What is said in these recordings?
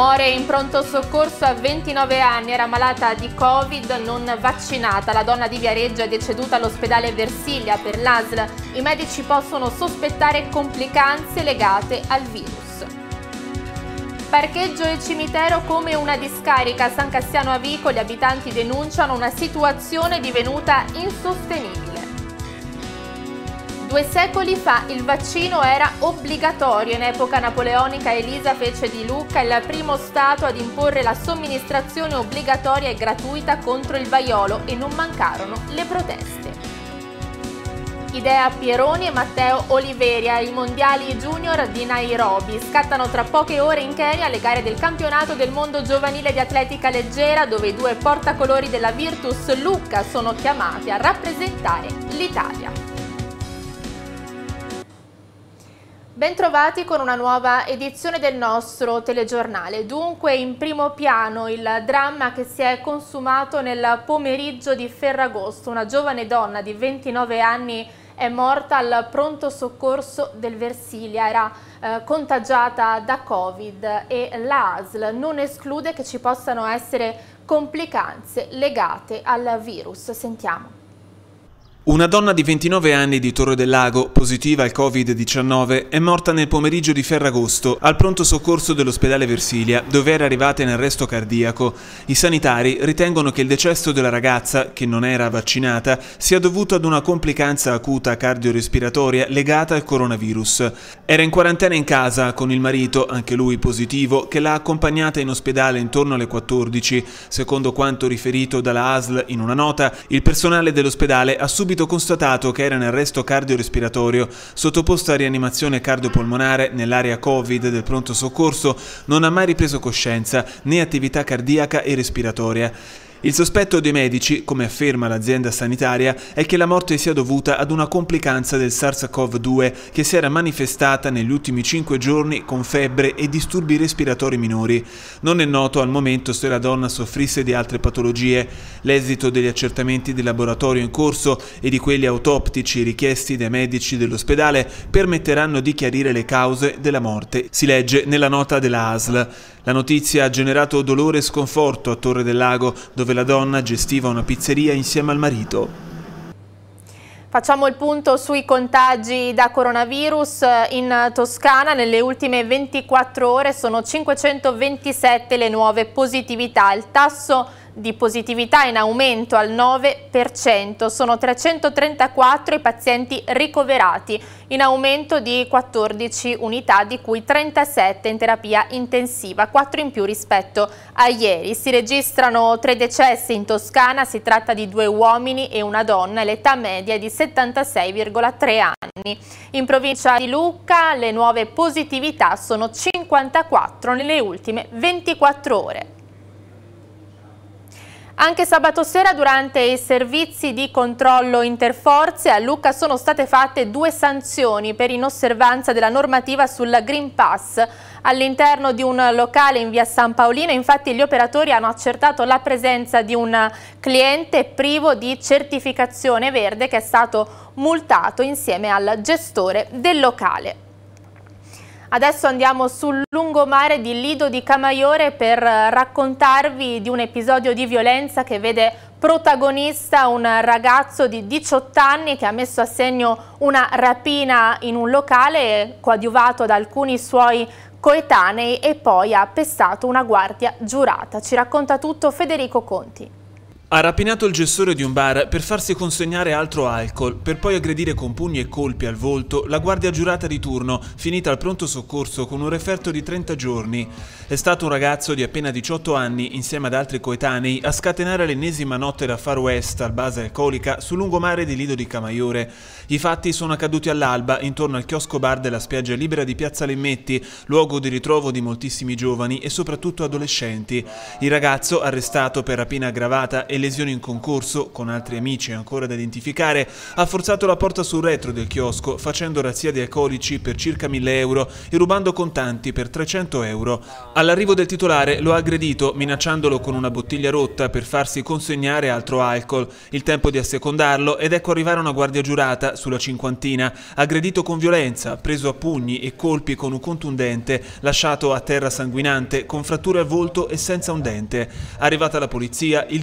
Muore in pronto soccorso a 29 anni, era malata di Covid, non vaccinata. La donna di Viareggio è deceduta all'ospedale Versilia per l'ASL. I medici possono sospettare complicanze legate al virus. Parcheggio e cimitero come una discarica. A San Cassiano a Vico gli abitanti denunciano una situazione divenuta insostenibile. Due secoli fa il vaccino era obbligatorio. In epoca napoleonica Elisa fece di Lucca il primo Stato ad imporre la somministrazione obbligatoria e gratuita contro il vaiolo e non mancarono le proteste. Idea Pieroni e Matteo Oliveria, i mondiali junior di Nairobi. Scattano tra poche ore in Kenya le gare del campionato del mondo giovanile di atletica leggera dove i due portacolori della Virtus Lucca sono chiamati a rappresentare l'Italia. Bentrovati con una nuova edizione del nostro telegiornale. Dunque in primo piano il dramma che si è consumato nel pomeriggio di Ferragosto. Una giovane donna di 29 anni è morta al pronto soccorso del Versilia, era eh, contagiata da Covid e l'ASL non esclude che ci possano essere complicanze legate al virus. Sentiamo. Una donna di 29 anni di Torre del Lago, positiva al Covid-19, è morta nel pomeriggio di Ferragosto al pronto soccorso dell'ospedale Versilia, dove era arrivata in arresto cardiaco. I sanitari ritengono che il decesso della ragazza, che non era vaccinata, sia dovuto ad una complicanza acuta cardiorespiratoria legata al coronavirus. Era in quarantena in casa con il marito, anche lui positivo, che l'ha accompagnata in ospedale intorno alle 14. Secondo quanto riferito dalla ASL in una nota, il personale dell'ospedale ha subito subito constatato che era in arresto cardiorespiratorio, sottoposto a rianimazione cardiopolmonare nell'area Covid del pronto soccorso, non ha mai ripreso coscienza né attività cardiaca e respiratoria. Il sospetto dei medici, come afferma l'azienda sanitaria, è che la morte sia dovuta ad una complicanza del SARS-CoV-2 che si era manifestata negli ultimi cinque giorni con febbre e disturbi respiratori minori. Non è noto al momento se la donna soffrisse di altre patologie. L'esito degli accertamenti di laboratorio in corso e di quelli autoptici richiesti dai medici dell'ospedale permetteranno di chiarire le cause della morte, si legge nella nota della ASL. La notizia ha generato dolore e sconforto a Torre del Lago, dove la donna gestiva una pizzeria insieme al marito. Facciamo il punto sui contagi da coronavirus in Toscana. Nelle ultime 24 ore sono 527 le nuove positività. Il tasso di positività in aumento al 9%, sono 334 i pazienti ricoverati, in aumento di 14 unità, di cui 37 in terapia intensiva, 4 in più rispetto a ieri. Si registrano tre decessi in Toscana, si tratta di due uomini e una donna l'età media è di 76,3 anni. In provincia di Lucca le nuove positività sono 54 nelle ultime 24 ore. Anche sabato sera durante i servizi di controllo interforze a Lucca sono state fatte due sanzioni per inosservanza della normativa sul Green Pass. All'interno di un locale in via San Paolino infatti gli operatori hanno accertato la presenza di un cliente privo di certificazione verde che è stato multato insieme al gestore del locale. Adesso andiamo sul lungomare di Lido di Camaiore per raccontarvi di un episodio di violenza che vede protagonista un ragazzo di 18 anni che ha messo a segno una rapina in un locale coadiuvato da alcuni suoi coetanei e poi ha pestato una guardia giurata. Ci racconta tutto Federico Conti. Ha rapinato il gestore di un bar per farsi consegnare altro alcol, per poi aggredire con pugni e colpi al volto la guardia giurata di turno, finita al pronto soccorso con un referto di 30 giorni. È stato un ragazzo di appena 18 anni, insieme ad altri coetanei, a scatenare l'ennesima notte da Far West al base alcolica sul lungomare di Lido di Camaiore. I fatti sono accaduti all'alba, intorno al chiosco bar della spiaggia libera di Piazza Lemmetti, luogo di ritrovo di moltissimi giovani e soprattutto adolescenti. Il ragazzo, arrestato per rapina aggravata e lesioni in concorso, con altri amici ancora da identificare, ha forzato la porta sul retro del chiosco facendo razzia di alcolici per circa 1000 euro e rubando contanti per 300 euro. All'arrivo del titolare lo ha aggredito minacciandolo con una bottiglia rotta per farsi consegnare altro alcol. Il tempo di assecondarlo ed ecco arrivare una guardia giurata sulla cinquantina, aggredito con violenza, preso a pugni e colpi con un contundente, lasciato a terra sanguinante, con fratture al volto e senza un dente. Arrivata la polizia, il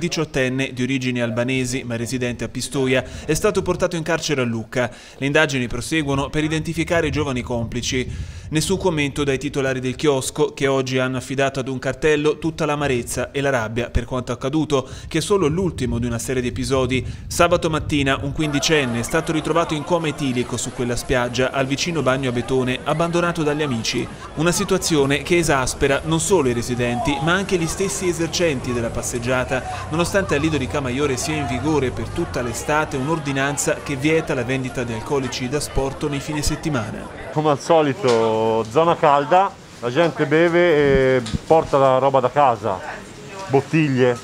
diciottenne, di origini albanesi ma residente a Pistoia, è stato portato in carcere a Lucca. Le indagini proseguono per identificare i giovani complici. Nessun commento dai titolari del chiosco che oggi hanno affidato ad un cartello tutta l'amarezza e la rabbia per quanto accaduto, che è solo l'ultimo di una serie di episodi. Sabato mattina un quindicenne è stato ritrovato in coma etilico su quella spiaggia al vicino bagno a betone abbandonato dagli amici. Una situazione che esaspera non solo i residenti ma anche gli stessi esercenti della passeggiata, nonostante al Lido di Camaiore sia in vigore per tutta l'estate un'ordinanza che vieta la vendita di alcolici da sporto nei fine settimana. Come al solito zona calda, la gente beve e porta la roba da casa, bottiglie,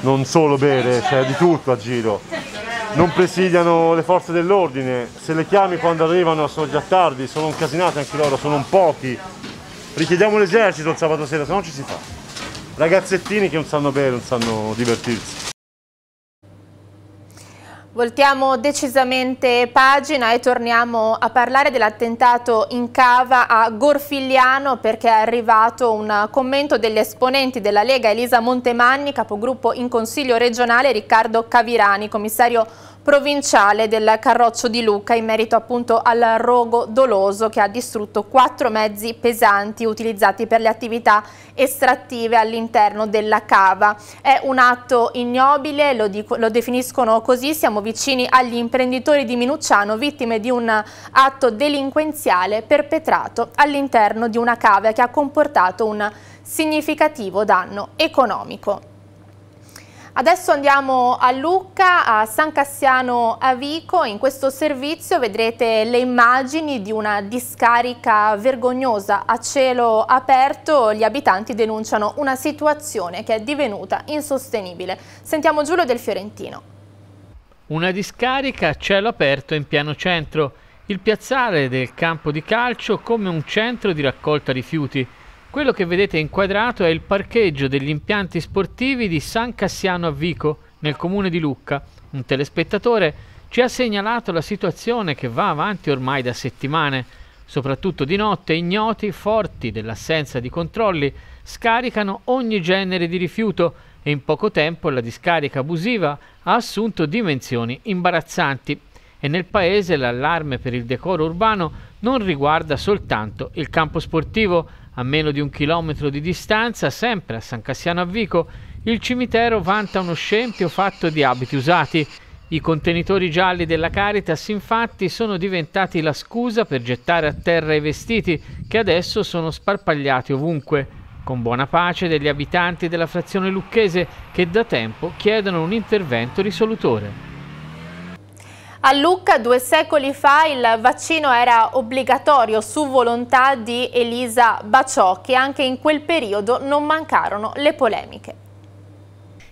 non solo bere, c'è di tutto a giro. Non presidiano le forze dell'ordine, se le chiami quando arrivano sono già tardi, sono incasinati anche loro, sono un pochi. Richiediamo l'esercito il sabato sera, se no ci si fa. Ragazzettini che non sanno bere, non sanno divertirsi. Voltiamo decisamente pagina e torniamo a parlare dell'attentato in cava a Gorfigliano perché è arrivato un commento degli esponenti della Lega Elisa Montemagni, capogruppo in Consiglio regionale Riccardo Cavirani, commissario provinciale del Carroccio di Lucca in merito appunto al rogo doloso che ha distrutto quattro mezzi pesanti utilizzati per le attività estrattive all'interno della cava. È un atto ignobile, lo, dico, lo, definiscono così, siamo vicini agli imprenditori di Minucciano, vittime di un atto delinquenziale perpetrato all'interno di una cava che ha comportato un significativo danno economico. Adesso andiamo a Lucca, a San Cassiano a Vico. In questo servizio vedrete le immagini di una discarica vergognosa a cielo aperto. Gli abitanti denunciano una situazione che è divenuta insostenibile. Sentiamo Giulio del Fiorentino. Una discarica a cielo aperto in piano centro. Il piazzale del campo di calcio come un centro di raccolta rifiuti. Quello che vedete inquadrato è il parcheggio degli impianti sportivi di San Cassiano a Vico, nel comune di Lucca. Un telespettatore ci ha segnalato la situazione che va avanti ormai da settimane. Soprattutto di notte ignoti, forti dell'assenza di controlli, scaricano ogni genere di rifiuto e in poco tempo la discarica abusiva ha assunto dimensioni imbarazzanti. E nel paese l'allarme per il decoro urbano non riguarda soltanto il campo sportivo, a meno di un chilometro di distanza, sempre a San Cassiano a Vico, il cimitero vanta uno scempio fatto di abiti usati. I contenitori gialli della Caritas infatti sono diventati la scusa per gettare a terra i vestiti che adesso sono sparpagliati ovunque, con buona pace degli abitanti della frazione lucchese che da tempo chiedono un intervento risolutore. A Lucca due secoli fa il vaccino era obbligatorio su volontà di Elisa Baciocchi, anche in quel periodo non mancarono le polemiche.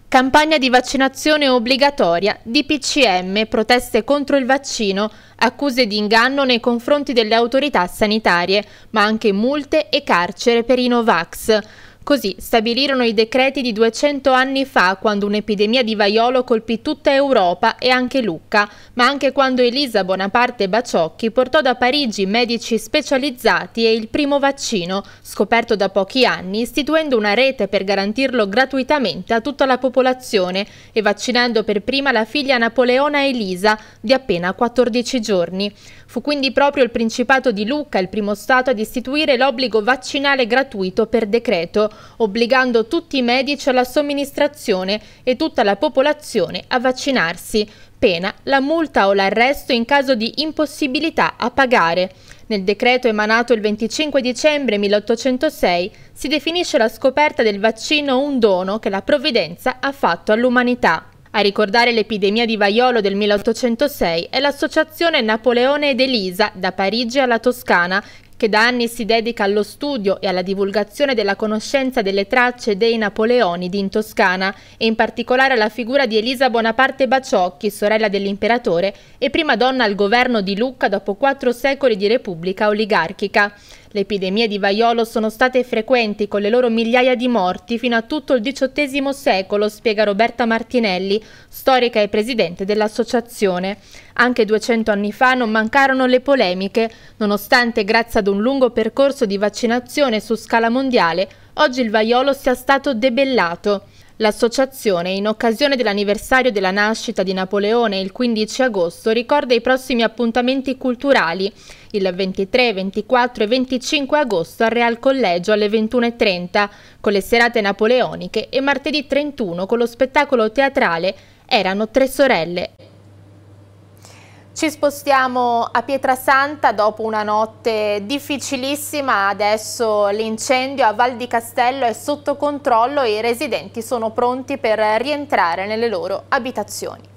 Campagna di vaccinazione obbligatoria, DPCM, proteste contro il vaccino, accuse di inganno nei confronti delle autorità sanitarie, ma anche multe e carcere per i Novax. Così stabilirono i decreti di 200 anni fa, quando un'epidemia di vaiolo colpì tutta Europa e anche Lucca, ma anche quando Elisa Bonaparte Baciocchi portò da Parigi medici specializzati e il primo vaccino, scoperto da pochi anni, istituendo una rete per garantirlo gratuitamente a tutta la popolazione e vaccinando per prima la figlia Napoleona Elisa, di appena 14 giorni. Fu quindi proprio il Principato di Lucca il primo Stato ad istituire l'obbligo vaccinale gratuito per decreto, obbligando tutti i medici alla somministrazione e tutta la popolazione a vaccinarsi. Pena la multa o l'arresto in caso di impossibilità a pagare. Nel decreto emanato il 25 dicembre 1806 si definisce la scoperta del vaccino un dono che la provvidenza ha fatto all'umanità. A ricordare l'epidemia di vaiolo del 1806 è l'associazione Napoleone ed Elisa, da Parigi alla Toscana, che da anni si dedica allo studio e alla divulgazione della conoscenza delle tracce dei Napoleonidi in Toscana e in particolare alla figura di Elisa Bonaparte Baciocchi, sorella dell'imperatore e prima donna al governo di Lucca dopo quattro secoli di repubblica oligarchica. Le epidemie di vaiolo sono state frequenti con le loro migliaia di morti fino a tutto il XVIII secolo, spiega Roberta Martinelli, storica e presidente dell'associazione. Anche 200 anni fa non mancarono le polemiche, nonostante grazie ad un lungo percorso di vaccinazione su scala mondiale, oggi il vaiolo sia stato debellato. L'associazione, in occasione dell'anniversario della nascita di Napoleone il 15 agosto, ricorda i prossimi appuntamenti culturali. Il 23, 24 e 25 agosto al Real Collegio alle 21.30 con le serate napoleoniche e martedì 31 con lo spettacolo teatrale Erano tre sorelle. Ci spostiamo a Pietrasanta dopo una notte difficilissima, adesso l'incendio a Val di Castello è sotto controllo e i residenti sono pronti per rientrare nelle loro abitazioni.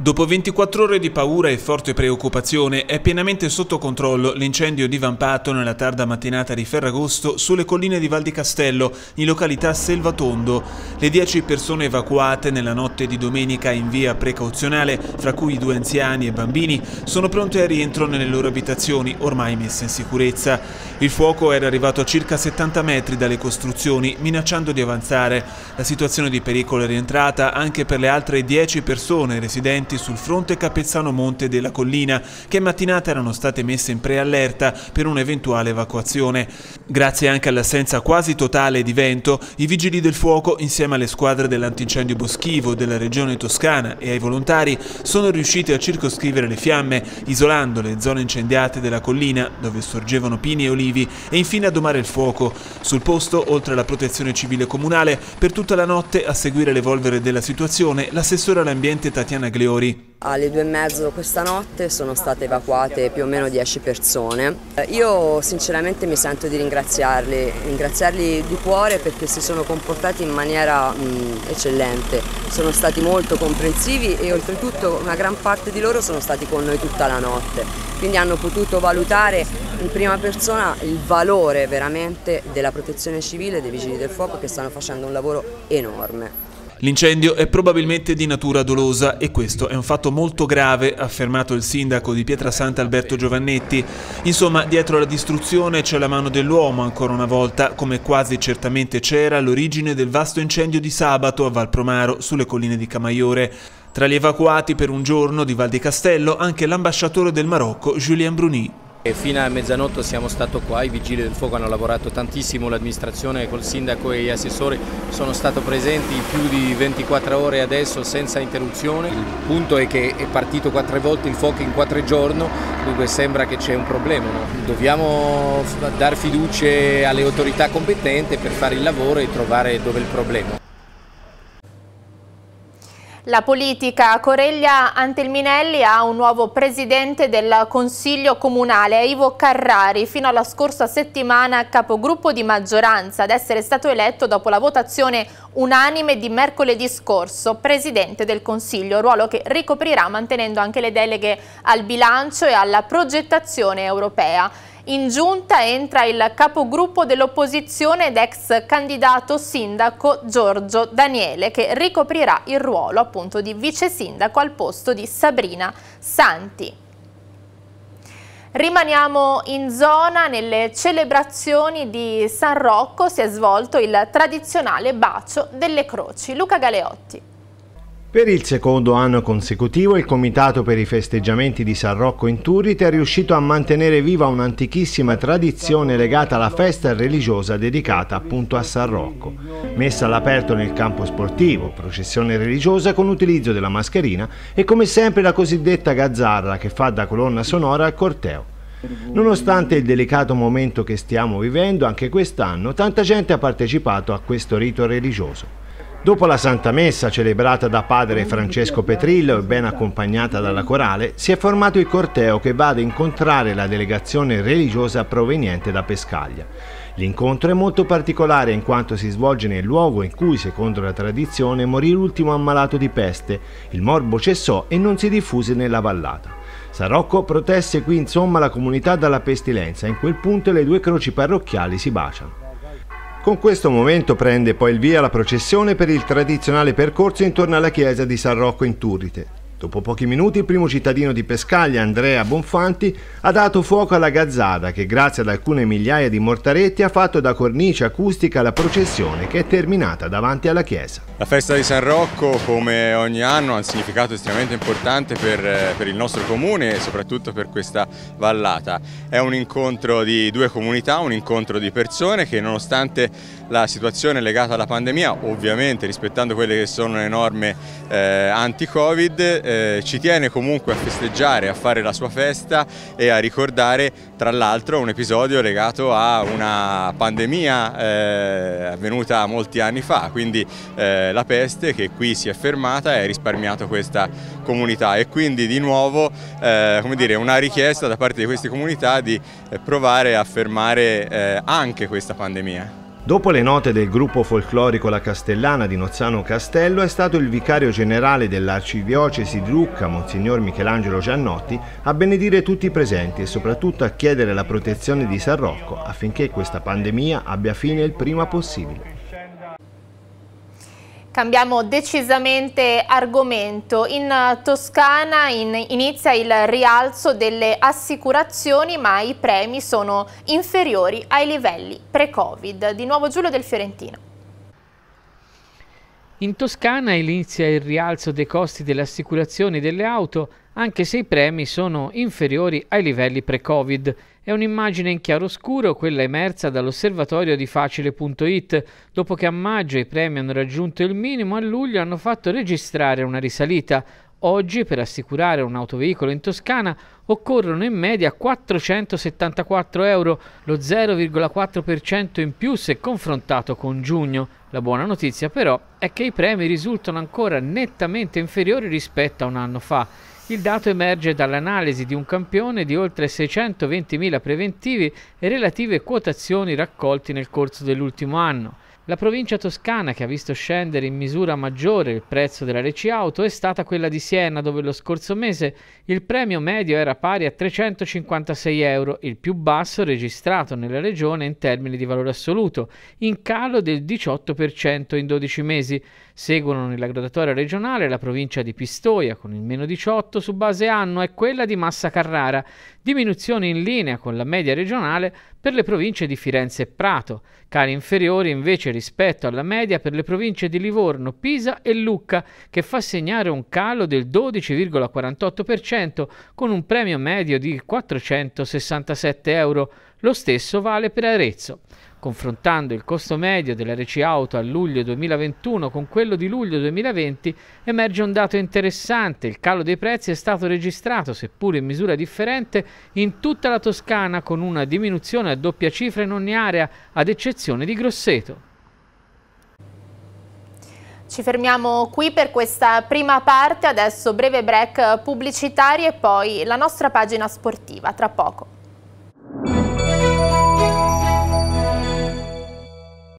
Dopo 24 ore di paura e forte preoccupazione è pienamente sotto controllo l'incendio divampato nella tarda mattinata di Ferragosto sulle colline di Val di Castello, in località Selvatondo. Le 10 persone evacuate nella notte di domenica in via precauzionale, fra cui due anziani e bambini, sono pronte a rientro nelle loro abitazioni, ormai messe in sicurezza. Il fuoco era arrivato a circa 70 metri dalle costruzioni, minacciando di avanzare. La situazione di pericolo è rientrata anche per le altre 10 persone residenti presenti sul fronte Capezzano Monte della collina, che mattinata erano state messe in preallerta per un'eventuale evacuazione. Grazie anche all'assenza quasi totale di vento, i vigili del fuoco, insieme alle squadre dell'antincendio boschivo della regione toscana e ai volontari, sono riusciti a circoscrivere le fiamme, isolando le zone incendiate della collina, dove sorgevano pini e olivi, e infine a domare il fuoco. Sul posto, oltre alla protezione civile comunale, per tutta la notte a seguire l'evolvere della situazione, l'assessore all'ambiente Tatiana Gleori superiori. Alle due e mezzo questa notte sono state evacuate più o meno 10 persone. Io sinceramente mi sento di ringraziarli, ringraziarli di cuore perché si sono comportati in maniera mh, eccellente, sono stati molto comprensivi e oltretutto una gran parte di loro sono stati con noi tutta la notte, quindi hanno potuto valutare in prima persona il valore veramente della protezione civile e dei vigili del fuoco che stanno facendo un lavoro enorme. L'incendio è probabilmente di natura dolosa e questo è un fatto molto grave, ha affermato il sindaco di Pietrasanta Alberto Giovannetti. Insomma, dietro la distruzione c'è la mano dell'uomo ancora una volta, come quasi certamente c'era all'origine del vasto incendio di sabato a Valpromaro, sulle colline di Camaiore. Tra gli evacuati per un giorno di Val di Castello anche l'ambasciatore del Marocco Julien Bruni. E fino a mezzanotte siamo stati qua, i vigili del fuoco hanno lavorato tantissimo, l'amministrazione col sindaco e gli assessori sono stati presenti più di 24 ore adesso senza interruzione. Il punto è che è partito quattro volte il fuoco in quattro giorni, dunque sembra che c'è un problema. No? Dobbiamo dare fiducia alle autorità competenti per fare il lavoro e trovare dove è il problema. La politica Coreglia Antelminelli ha un nuovo presidente del Consiglio Comunale, Ivo Carrari, fino alla scorsa settimana capogruppo di maggioranza ad essere stato eletto dopo la votazione unanime di mercoledì scorso, presidente del Consiglio, ruolo che ricoprirà mantenendo anche le deleghe al bilancio e alla progettazione europea. In giunta entra il capogruppo dell'opposizione ed ex candidato sindaco Giorgio Daniele che ricoprirà il ruolo appunto di vice sindaco al posto di Sabrina Santi. Rimaniamo in zona, nelle celebrazioni di San Rocco si è svolto il tradizionale bacio delle croci. Luca Galeotti. Per il secondo anno consecutivo il Comitato per i festeggiamenti di San Rocco in Turrite è riuscito a mantenere viva un'antichissima tradizione legata alla festa religiosa dedicata appunto a San Rocco. Messa all'aperto nel campo sportivo, processione religiosa con utilizzo della mascherina e come sempre la cosiddetta gazzarra che fa da colonna sonora al corteo. Nonostante il delicato momento che stiamo vivendo, anche quest'anno tanta gente ha partecipato a questo rito religioso. Dopo la Santa Messa celebrata da padre Francesco Petrillo e ben accompagnata dalla corale, si è formato il corteo che va ad incontrare la delegazione religiosa proveniente da Pescaglia. L'incontro è molto particolare in quanto si svolge nel luogo in cui, secondo la tradizione, morì l'ultimo ammalato di peste. Il morbo cessò e non si diffuse nella vallata. San Rocco protesse qui insomma la comunità dalla pestilenza, in quel punto le due croci parrocchiali si baciano. Con questo momento prende poi il via la processione per il tradizionale percorso intorno alla chiesa di San Rocco in Turrite. Dopo pochi minuti il primo cittadino di Pescaglia, Andrea Bonfanti, ha dato fuoco alla gazzata che grazie ad alcune migliaia di mortaretti ha fatto da cornice acustica la processione che è terminata davanti alla chiesa. La festa di San Rocco come ogni anno ha un significato estremamente importante per, eh, per il nostro comune e soprattutto per questa vallata. È un incontro di due comunità, un incontro di persone che nonostante la situazione legata alla pandemia, ovviamente rispettando quelle che sono le norme eh, anti-Covid, eh, ci tiene comunque a festeggiare, a fare la sua festa e a ricordare tra l'altro un episodio legato a una pandemia eh, avvenuta molti anni fa, quindi eh, la peste che qui si è fermata e ha risparmiato questa comunità e quindi di nuovo eh, come dire, una richiesta da parte di queste comunità di eh, provare a fermare eh, anche questa pandemia. Dopo le note del gruppo folclorico La Castellana di Nozzano Castello è stato il vicario generale dell'Arcidiocesi di Lucca, Monsignor Michelangelo Giannotti, a benedire tutti i presenti e soprattutto a chiedere la protezione di San Rocco affinché questa pandemia abbia fine il prima possibile. Cambiamo decisamente argomento. In Toscana in, inizia il rialzo delle assicurazioni ma i premi sono inferiori ai livelli pre-Covid. Di nuovo Giulio del Fiorentino. In Toscana inizia il rialzo dei costi delle assicurazioni delle auto anche se i premi sono inferiori ai livelli pre-Covid. È un'immagine in chiaroscuro quella emersa dall'osservatorio di Facile.it. Dopo che a maggio i premi hanno raggiunto il minimo, a luglio hanno fatto registrare una risalita. Oggi per assicurare un autoveicolo in Toscana occorrono in media 474 euro, lo 0,4% in più se confrontato con giugno. La buona notizia però è che i premi risultano ancora nettamente inferiori rispetto a un anno fa. Il dato emerge dall'analisi di un campione di oltre 620.000 preventivi e relative quotazioni raccolti nel corso dell'ultimo anno. La provincia toscana che ha visto scendere in misura maggiore il prezzo della Reci Auto è stata quella di Siena, dove lo scorso mese il premio medio era pari a 356 euro, il più basso registrato nella regione in termini di valore assoluto, in calo del 18% in 12 mesi. Seguono nella graduatoria regionale la provincia di Pistoia con il meno 18 su base anno e quella di Massa Carrara, diminuzione in linea con la media regionale per le province di Firenze e Prato, cali inferiori invece rispetto alla media per le province di Livorno, Pisa e Lucca, che fa segnare un calo del 12,48% con un premio medio di 467 euro. Lo stesso vale per Arezzo. Confrontando il costo medio della Reci Auto a luglio 2021 con quello di luglio 2020 emerge un dato interessante, il calo dei prezzi è stato registrato, seppur in misura differente, in tutta la Toscana con una diminuzione a doppia cifra in ogni area, ad eccezione di Grosseto. Ci fermiamo qui per questa prima parte, adesso breve break pubblicitario e poi la nostra pagina sportiva, tra poco.